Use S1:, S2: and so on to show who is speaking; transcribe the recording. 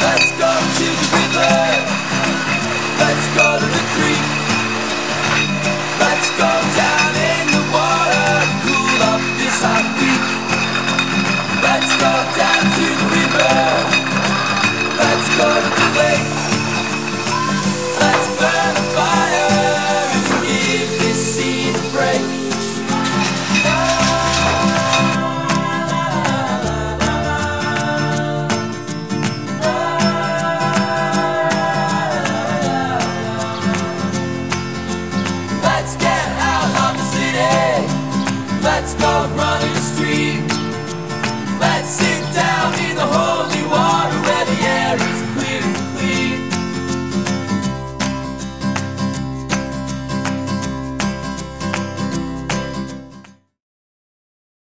S1: Let's go to the river. Let's go to the creek. Let's go down in the water, cool up this hot week. Let's go down to the river. Let's go to the lake. Let's burn a fire and give this scene a break. Let's get